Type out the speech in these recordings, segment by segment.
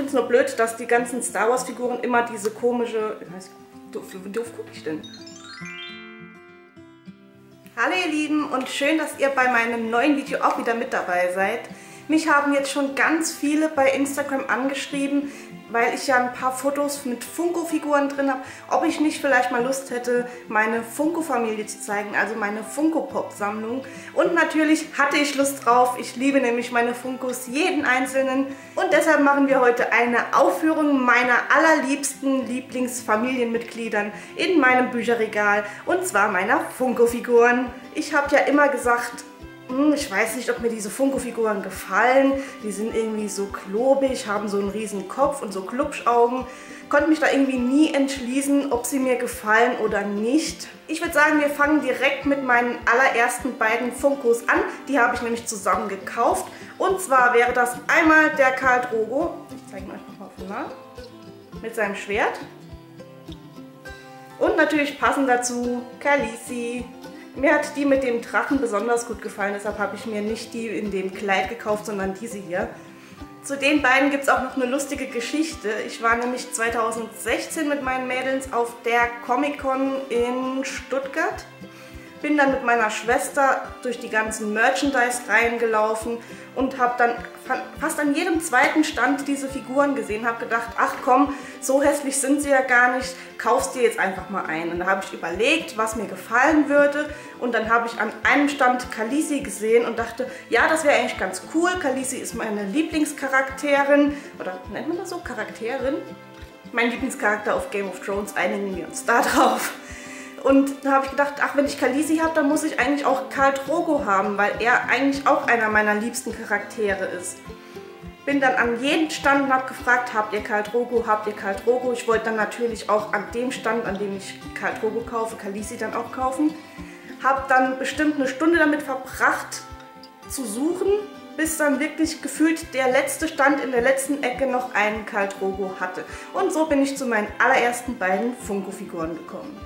finde es nur blöd, dass die ganzen Star Wars Figuren immer diese komische... Wie doof, doof gucke ich denn? Hallo ihr Lieben und schön, dass ihr bei meinem neuen Video auch wieder mit dabei seid. Mich haben jetzt schon ganz viele bei Instagram angeschrieben, weil ich ja ein paar Fotos mit Funko-Figuren drin habe, ob ich nicht vielleicht mal Lust hätte, meine Funko-Familie zu zeigen, also meine Funko-Pop-Sammlung. Und natürlich hatte ich Lust drauf, ich liebe nämlich meine Funkos, jeden einzelnen. Und deshalb machen wir heute eine Aufführung meiner allerliebsten Lieblingsfamilienmitgliedern in meinem Bücherregal, und zwar meiner Funko-Figuren. Ich habe ja immer gesagt, ich weiß nicht, ob mir diese Funko-Figuren gefallen. Die sind irgendwie so klobig, haben so einen riesen Kopf und so Klubschaugen. Konnte mich da irgendwie nie entschließen, ob sie mir gefallen oder nicht. Ich würde sagen, wir fangen direkt mit meinen allerersten beiden Funkos an. Die habe ich nämlich zusammen gekauft. Und zwar wäre das einmal der Karl Drogo. Ich zeige ihn euch nochmal von nah. Mit seinem Schwert. Und natürlich passend dazu Khaleesi mir hat die mit dem Drachen besonders gut gefallen, deshalb habe ich mir nicht die in dem Kleid gekauft, sondern diese hier. Zu den beiden gibt es auch noch eine lustige Geschichte. Ich war nämlich 2016 mit meinen Mädels auf der Comic-Con in Stuttgart bin dann mit meiner Schwester durch die ganzen Merchandise-Reihen gelaufen und habe dann fast an jedem zweiten Stand diese Figuren gesehen. Habe gedacht, ach komm, so hässlich sind sie ja gar nicht, kaufst dir jetzt einfach mal ein. Und da habe ich überlegt, was mir gefallen würde. Und dann habe ich an einem Stand Khaleesi gesehen und dachte, ja, das wäre eigentlich ganz cool. Khaleesi ist meine Lieblingscharakterin. Oder nennt man das so? Charakterin? Mein Lieblingscharakter auf Game of Thrones, einigen wir uns da drauf. Und da habe ich gedacht, ach, wenn ich Khaleesi habe, dann muss ich eigentlich auch Karl Drogo haben, weil er eigentlich auch einer meiner liebsten Charaktere ist. Bin dann an jeden Stand und habe gefragt, habt ihr Karl Drogo, habt ihr Karl Drogo? Ich wollte dann natürlich auch an dem Stand, an dem ich Karl Drogo kaufe, Khaleesi dann auch kaufen. Habe dann bestimmt eine Stunde damit verbracht zu suchen, bis dann wirklich gefühlt der letzte Stand in der letzten Ecke noch einen Karl Drogo hatte. Und so bin ich zu meinen allerersten beiden Funko-Figuren gekommen.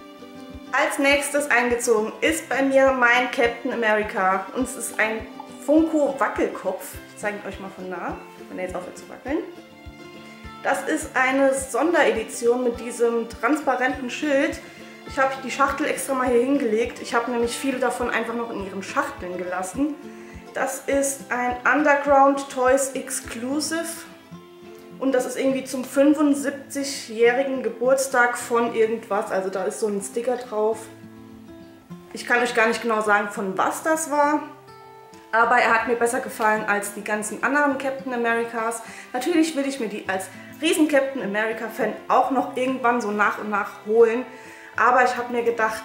Als nächstes eingezogen ist bei mir mein Captain America. Und es ist ein Funko Wackelkopf. Ich zeige euch mal von nah, wenn er jetzt aufhört zu wackeln. Das ist eine Sonderedition mit diesem transparenten Schild. Ich habe die Schachtel extra mal hier hingelegt. Ich habe nämlich viele davon einfach noch in ihren Schachteln gelassen. Das ist ein Underground Toys Exclusive und das ist irgendwie zum 75-jährigen Geburtstag von irgendwas. Also da ist so ein Sticker drauf. Ich kann euch gar nicht genau sagen, von was das war. Aber er hat mir besser gefallen als die ganzen anderen Captain Americas. Natürlich will ich mir die als riesen Captain America Fan auch noch irgendwann so nach und nach holen. Aber ich habe mir gedacht,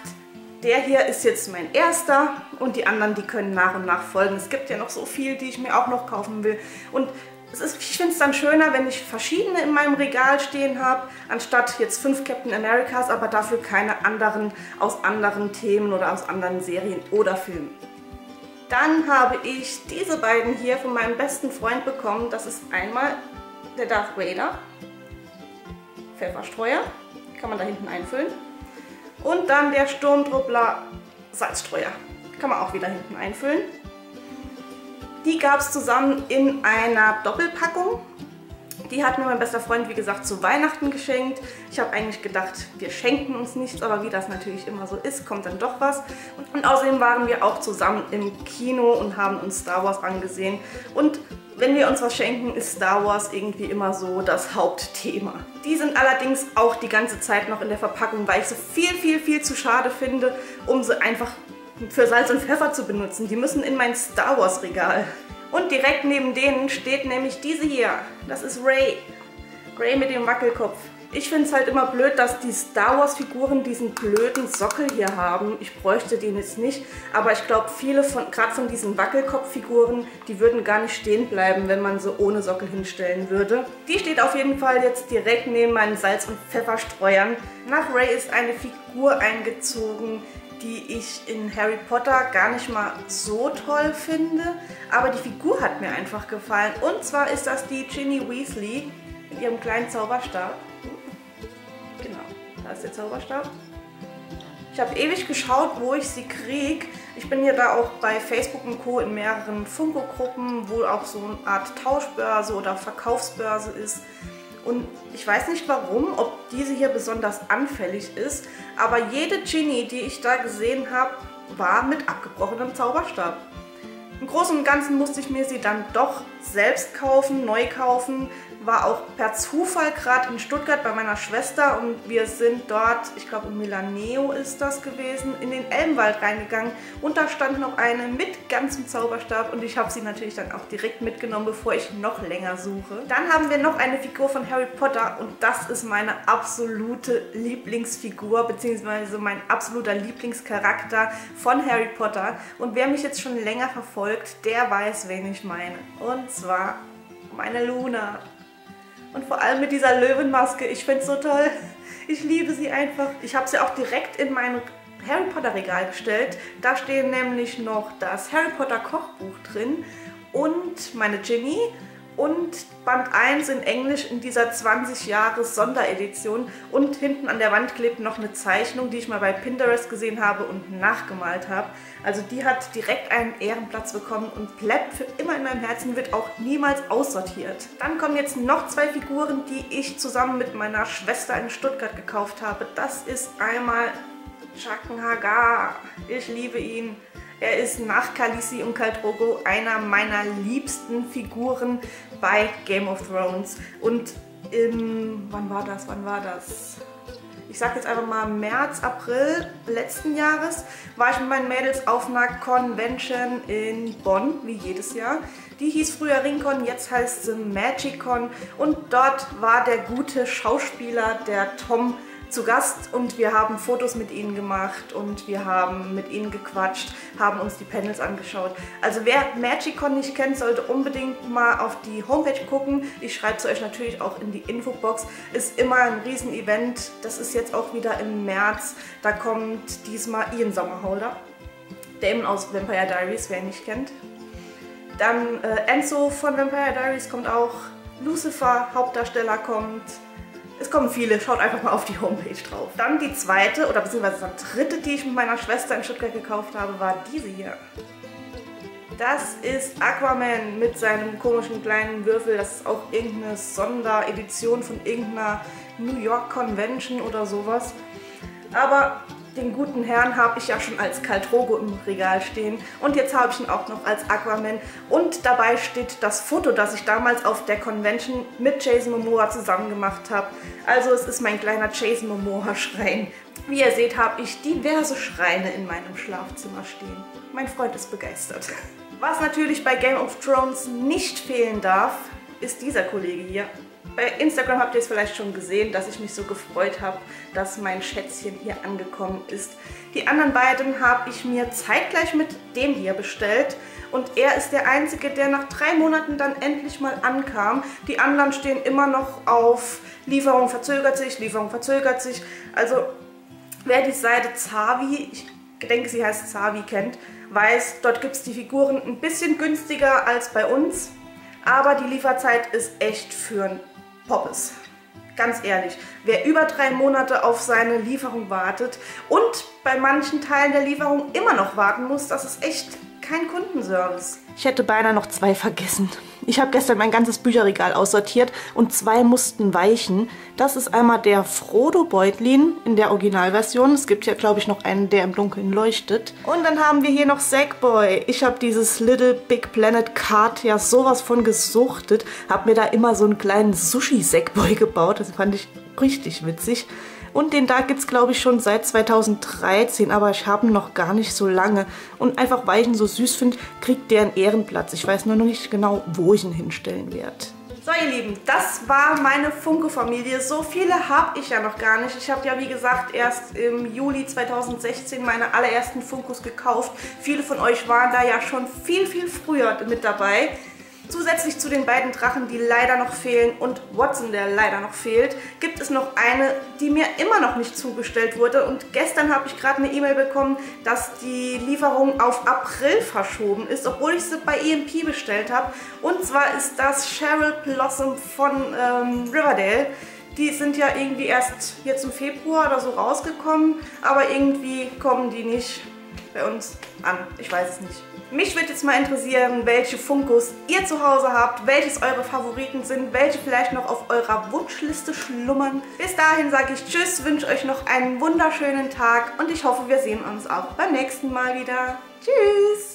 der hier ist jetzt mein erster und die anderen, die können nach und nach folgen. Es gibt ja noch so viel, die ich mir auch noch kaufen will. Und ist, ich finde es dann schöner, wenn ich verschiedene in meinem Regal stehen habe, anstatt jetzt fünf Captain Americas, aber dafür keine anderen aus anderen Themen oder aus anderen Serien oder Filmen. Dann habe ich diese beiden hier von meinem besten Freund bekommen. Das ist einmal der Darth Vader, Pfefferstreuer, kann man da hinten einfüllen. Und dann der Sturmtruppler Salzstreuer, kann man auch wieder hinten einfüllen. Die gab es zusammen in einer Doppelpackung. Die hat mir mein bester Freund, wie gesagt, zu Weihnachten geschenkt. Ich habe eigentlich gedacht, wir schenken uns nichts, aber wie das natürlich immer so ist, kommt dann doch was. Und, außerdem waren wir auch zusammen im Kino und haben uns Star Wars angesehen. Und wenn wir uns was schenken, ist Star Wars irgendwie immer so das Hauptthema. Die sind allerdings auch die ganze Zeit noch in der Verpackung, weil ich sie viel, viel, viel zu schade finde, um sie einfach für Salz und Pfeffer zu benutzen. Die müssen in mein Star Wars Regal. Und direkt neben denen steht nämlich diese hier. Das ist Ray. Ray mit dem Wackelkopf. Ich finde es halt immer blöd, dass die Star Wars Figuren diesen blöden Sockel hier haben. Ich bräuchte den jetzt nicht, aber ich glaube viele von, gerade von diesen Wackelkopf-Figuren, die würden gar nicht stehen bleiben, wenn man sie ohne Sockel hinstellen würde. Die steht auf jeden Fall jetzt direkt neben meinen Salz- und Pfefferstreuern. Nach Ray ist eine Figur eingezogen, die ich in Harry Potter gar nicht mal so toll finde, aber die Figur hat mir einfach gefallen. Und zwar ist das die Ginny Weasley mit ihrem kleinen Zauberstab. Genau, da ist der Zauberstab. Ich habe ewig geschaut, wo ich sie kriege. Ich bin ja da auch bei Facebook und Co. in mehreren Funko-Gruppen, wo auch so eine Art Tauschbörse oder Verkaufsbörse ist. Und ich weiß nicht warum, ob diese hier besonders anfällig ist, aber jede Genie, die ich da gesehen habe, war mit abgebrochenem Zauberstab. Im Großen und Ganzen musste ich mir sie dann doch selbst kaufen, neu kaufen, war auch per Zufall gerade in Stuttgart bei meiner Schwester und wir sind dort, ich glaube in Milaneo ist das gewesen, in den Elbenwald reingegangen und da stand noch eine mit ganzem Zauberstab und ich habe sie natürlich dann auch direkt mitgenommen, bevor ich noch länger suche. Dann haben wir noch eine Figur von Harry Potter und das ist meine absolute Lieblingsfigur bzw. mein absoluter Lieblingscharakter von Harry Potter und wer mich jetzt schon länger verfolgt, der weiß, wen ich meine. Und zwar meine Luna. Und vor allem mit dieser Löwenmaske. Ich finde es so toll. Ich liebe sie einfach. Ich habe sie auch direkt in mein Harry Potter Regal gestellt. Da stehen nämlich noch das Harry Potter Kochbuch drin und meine Ginny und Band 1 in Englisch in dieser 20 Jahres Sonderedition und hinten an der Wand klebt noch eine Zeichnung, die ich mal bei Pinterest gesehen habe und nachgemalt habe. Also die hat direkt einen Ehrenplatz bekommen und bleibt für immer in meinem Herzen, wird auch niemals aussortiert. Dann kommen jetzt noch zwei Figuren, die ich zusammen mit meiner Schwester in Stuttgart gekauft habe. Das ist einmal Chaken Hagar. Ich liebe ihn. Er ist nach Khaleesi und Khal Drogo einer meiner liebsten Figuren bei Game of Thrones. Und im, wann war das, wann war das? Ich sag jetzt einfach mal März, April letzten Jahres war ich mit meinen Mädels auf einer Convention in Bonn, wie jedes Jahr. Die hieß früher Ringcon, jetzt heißt sie Magicon und dort war der gute Schauspieler, der Tom zu Gast und wir haben Fotos mit ihnen gemacht und wir haben mit ihnen gequatscht, haben uns die Panels angeschaut. Also wer Magicon nicht kennt, sollte unbedingt mal auf die Homepage gucken. Ich schreibe es euch natürlich auch in die Infobox. Ist immer ein Riesen-Event. Das ist jetzt auch wieder im März. Da kommt diesmal Ian Sommerholder. Damon aus Vampire Diaries, wer ihn nicht kennt. Dann äh, Enzo von Vampire Diaries kommt auch. Lucifer, Hauptdarsteller, kommt. Es kommen viele, schaut einfach mal auf die Homepage drauf. Dann die zweite oder beziehungsweise die dritte, die ich mit meiner Schwester in Stuttgart gekauft habe, war diese hier. Das ist Aquaman mit seinem komischen kleinen Würfel. Das ist auch irgendeine Sonderedition von irgendeiner New York Convention oder sowas. Aber den guten Herrn habe ich ja schon als Kaltrogo im Regal stehen und jetzt habe ich ihn auch noch als Aquaman und dabei steht das Foto, das ich damals auf der Convention mit Jason Momoa zusammen gemacht habe. Also es ist mein kleiner Jason Momoa Schrein. Wie ihr seht, habe ich diverse Schreine in meinem Schlafzimmer stehen. Mein Freund ist begeistert. Was natürlich bei Game of Thrones nicht fehlen darf, ist dieser Kollege hier. Bei Instagram habt ihr es vielleicht schon gesehen, dass ich mich so gefreut habe, dass mein Schätzchen hier angekommen ist. Die anderen beiden habe ich mir zeitgleich mit dem hier bestellt und er ist der einzige, der nach drei Monaten dann endlich mal ankam. Die anderen stehen immer noch auf Lieferung verzögert sich, Lieferung verzögert sich. Also wer die Seite Zavi, ich denke sie heißt Zavi, kennt, weiß, dort gibt es die Figuren ein bisschen günstiger als bei uns. Aber die Lieferzeit ist echt für ein Poppes. Ganz ehrlich, wer über drei Monate auf seine Lieferung wartet und bei manchen Teilen der Lieferung immer noch warten muss, das ist echt kein Kundenservice. Ich hätte beinahe noch zwei vergessen. Ich habe gestern mein ganzes Bücherregal aussortiert und zwei mussten weichen. Das ist einmal der Frodo Beutlin in der Originalversion. Es gibt ja, glaube ich, noch einen, der im Dunkeln leuchtet. Und dann haben wir hier noch Sackboy. Ich habe dieses Little Big Planet Card ja sowas von gesuchtet. Habe mir da immer so einen kleinen Sushi-Sackboy gebaut. Das fand ich richtig witzig. Und den da gibt es, glaube ich, schon seit 2013, aber ich habe ihn noch gar nicht so lange. Und einfach, weil ich ihn so süß finde, kriegt der einen Ehrenplatz. Ich weiß nur noch nicht genau, wo ich ihn hinstellen werde. So ihr Lieben, das war meine Funke-Familie. So viele habe ich ja noch gar nicht. Ich habe ja wie gesagt erst im Juli 2016 meine allerersten Funkos gekauft. Viele von euch waren da ja schon viel, viel früher mit dabei. Zusätzlich zu den beiden Drachen, die leider noch fehlen und Watson, der leider noch fehlt, gibt es noch eine, die mir immer noch nicht zugestellt wurde. Und gestern habe ich gerade eine E-Mail bekommen, dass die Lieferung auf April verschoben ist, obwohl ich sie bei EMP bestellt habe. Und zwar ist das Cheryl Blossom von ähm, Riverdale. Die sind ja irgendwie erst jetzt im Februar oder so rausgekommen, aber irgendwie kommen die nicht bei uns an. Ich weiß es nicht. Mich würde jetzt mal interessieren, welche Funkos ihr zu Hause habt, welches eure Favoriten sind, welche vielleicht noch auf eurer Wunschliste schlummern. Bis dahin sage ich Tschüss, wünsche euch noch einen wunderschönen Tag und ich hoffe, wir sehen uns auch beim nächsten Mal wieder. Tschüss!